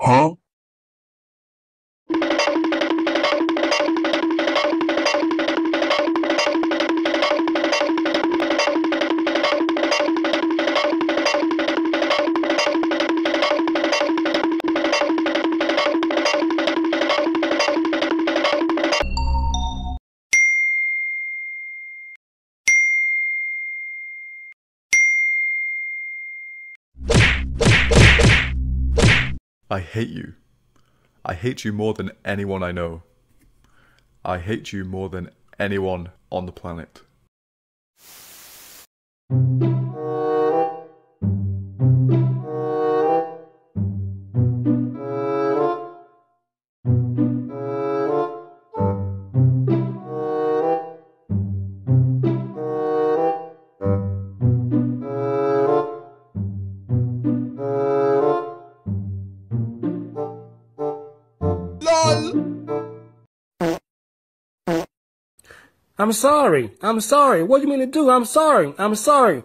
Huh? I hate you. I hate you more than anyone I know. I hate you more than anyone on the planet. I'm sorry. I'm sorry. What do you mean to do? I'm sorry. I'm sorry.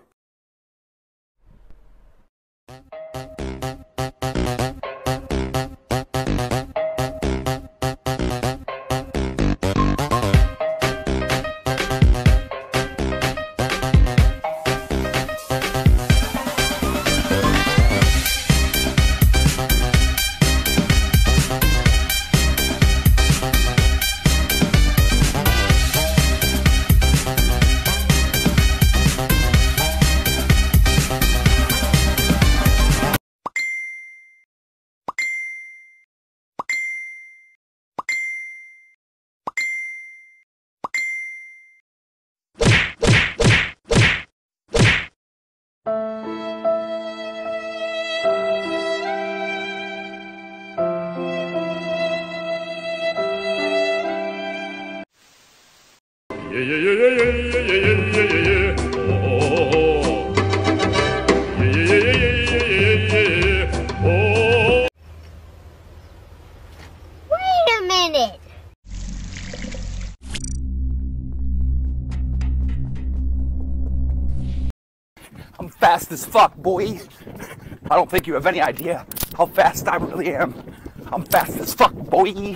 I'm fast as fuck, boy. I don't think you have any idea how fast I really am. I'm fast as fuck, boy.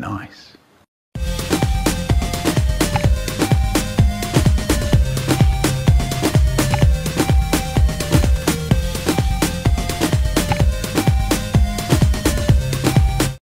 Nice.